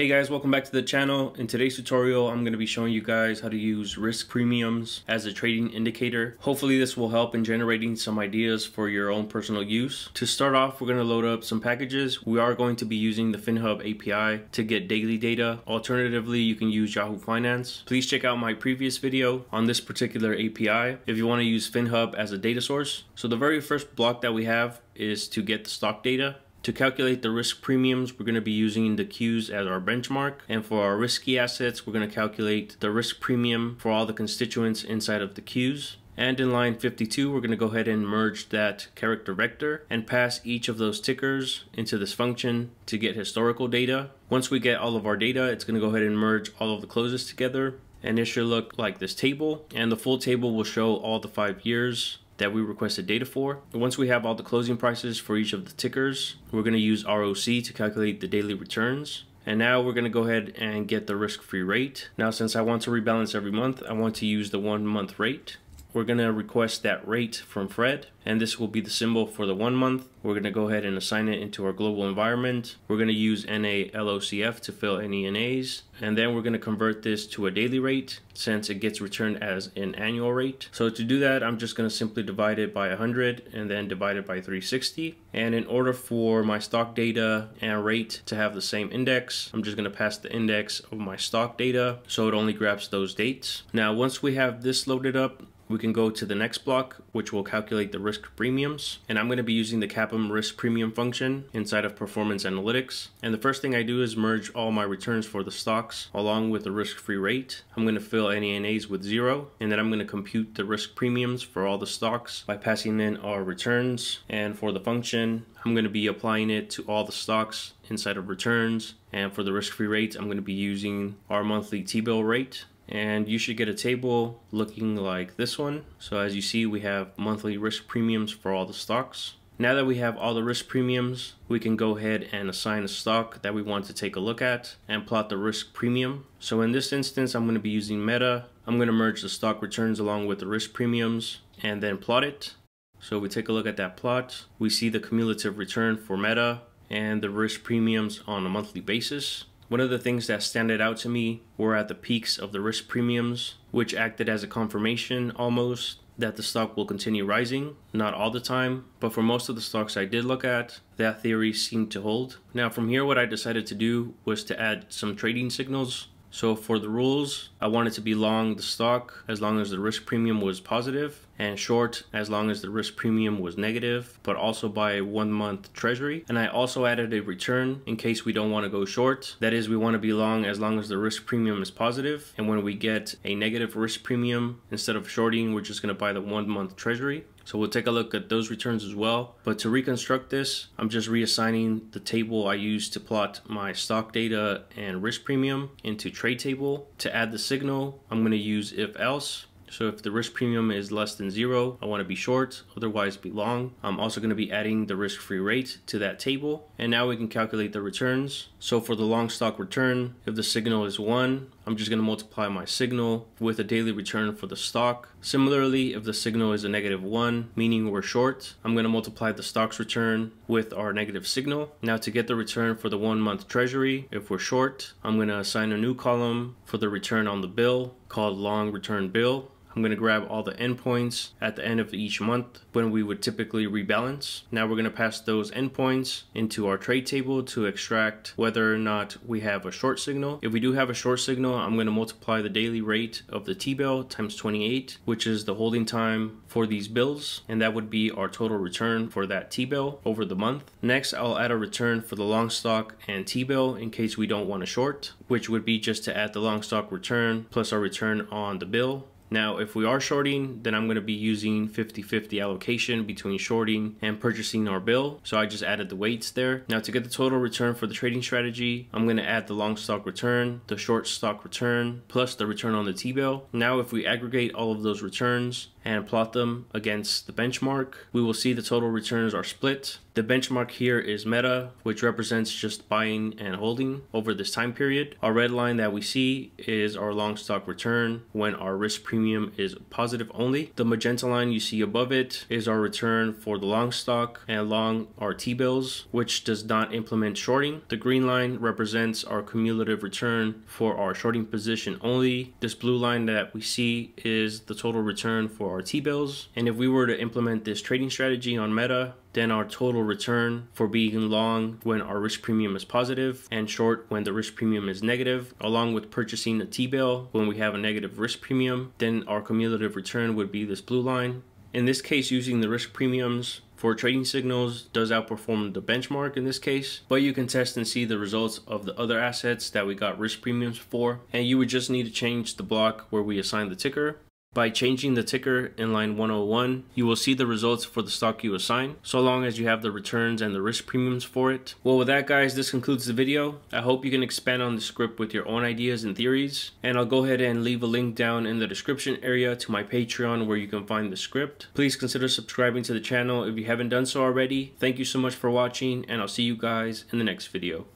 Hey guys, welcome back to the channel. In today's tutorial, I'm going to be showing you guys how to use risk premiums as a trading indicator. Hopefully this will help in generating some ideas for your own personal use. To start off, we're going to load up some packages. We are going to be using the Finnhub API to get daily data. Alternatively, you can use Yahoo Finance. Please check out my previous video on this particular API if you want to use Finnhub as a data source. So the very first block that we have is to get the stock data. To calculate the risk premiums, we're going to be using the Qs as our benchmark. And for our risky assets, we're going to calculate the risk premium for all the constituents inside of the Qs. And in line 52, we're going to go ahead and merge that character vector and pass each of those tickers into this function to get historical data. Once we get all of our data, it's going to go ahead and merge all of the closes together. And it should look like this table. And the full table will show all the five years that we requested data for. Once we have all the closing prices for each of the tickers, we're going to use ROC to calculate the daily returns. And now we're going to go ahead and get the risk-free rate. Now since I want to rebalance every month, I want to use the one month rate. We're going to request that rate from Fred, and this will be the symbol for the one month. We're going to go ahead and assign it into our global environment. We're going to use NALOCF to fill any NAs, and then we're going to convert this to a daily rate since it gets returned as an annual rate. So to do that, I'm just going to simply divide it by 100 and then divide it by 360. And in order for my stock data and rate to have the same index, I'm just going to pass the index of my stock data so it only grabs those dates. Now, once we have this loaded up, we can go to the next block, which will calculate the risk premiums. And I'm going to be using the CAPM risk premium function inside of performance analytics. And the first thing I do is merge all my returns for the stocks along with the risk-free rate. I'm going to fill any NAs with zero, and then I'm going to compute the risk premiums for all the stocks by passing in our returns. And for the function, I'm going to be applying it to all the stocks inside of returns. And for the risk-free rate, I'm going to be using our monthly T-bill rate and you should get a table looking like this one. So as you see, we have monthly risk premiums for all the stocks. Now that we have all the risk premiums, we can go ahead and assign a stock that we want to take a look at and plot the risk premium. So in this instance, I'm going to be using Meta. I'm going to merge the stock returns along with the risk premiums and then plot it. So we take a look at that plot. We see the cumulative return for Meta and the risk premiums on a monthly basis. One of the things that stand out to me were at the peaks of the risk premiums, which acted as a confirmation almost that the stock will continue rising. Not all the time, but for most of the stocks I did look at, that theory seemed to hold. Now from here what I decided to do was to add some trading signals so for the rules, I wanted to be long the stock as long as the risk premium was positive and short as long as the risk premium was negative, but also by one month treasury. And I also added a return in case we don't want to go short. That is, we want to be long as long as the risk premium is positive. And when we get a negative risk premium, instead of shorting, we're just going to buy the one month treasury. So we'll take a look at those returns as well. But to reconstruct this, I'm just reassigning the table I used to plot my stock data and risk premium into trade table. To add the signal, I'm going to use if else. So if the risk premium is less than zero, I want to be short, otherwise be long. I'm also going to be adding the risk-free rate to that table. And now we can calculate the returns. So for the long stock return, if the signal is one, I'm just going to multiply my signal with a daily return for the stock. Similarly, if the signal is a negative one, meaning we're short, I'm going to multiply the stock's return with our negative signal. Now to get the return for the one month treasury, if we're short, I'm going to assign a new column for the return on the bill called long return bill. I'm going to grab all the endpoints at the end of each month when we would typically rebalance. Now we're going to pass those endpoints into our trade table to extract whether or not we have a short signal. If we do have a short signal, I'm going to multiply the daily rate of the T-bill times 28, which is the holding time for these bills, and that would be our total return for that T-bill over the month. Next, I'll add a return for the long stock and T-bill in case we don't want to short, which would be just to add the long stock return plus our return on the bill now, if we are shorting, then I'm going to be using 50-50 allocation between shorting and purchasing our bill. So I just added the weights there. Now to get the total return for the trading strategy, I'm going to add the long stock return, the short stock return, plus the return on the T-bill. Now if we aggregate all of those returns and plot them against the benchmark, we will see the total returns are split The benchmark here is Meta, which represents just buying and holding over this time period. Our red line that we see is our long stock return when our risk premium is positive only. The magenta line you see above it is our return for the long stock and long our T-bills, which does not implement shorting. The green line represents our cumulative return for our shorting position only. This blue line that we see is the total return for our T-bills. And if we were to implement this trading strategy on Meta, then our total return for being long when our risk premium is positive and short when the risk premium is negative, along with purchasing a T-bill when we have a negative risk premium, then our cumulative return would be this blue line. In this case, using the risk premiums for trading signals does outperform the benchmark in this case, but you can test and see the results of the other assets that we got risk premiums for, and you would just need to change the block where we assign the ticker by changing the ticker in line 101, you will see the results for the stock you assign, so long as you have the returns and the risk premiums for it. Well, with that guys, this concludes the video. I hope you can expand on the script with your own ideas and theories, and I'll go ahead and leave a link down in the description area to my Patreon where you can find the script. Please consider subscribing to the channel if you haven't done so already. Thank you so much for watching, and I'll see you guys in the next video.